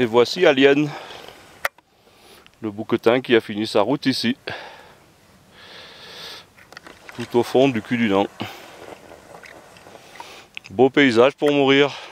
Et voici Alien, le bouquetin qui a fini sa route ici, tout au fond du cul du Nant. Beau paysage pour mourir.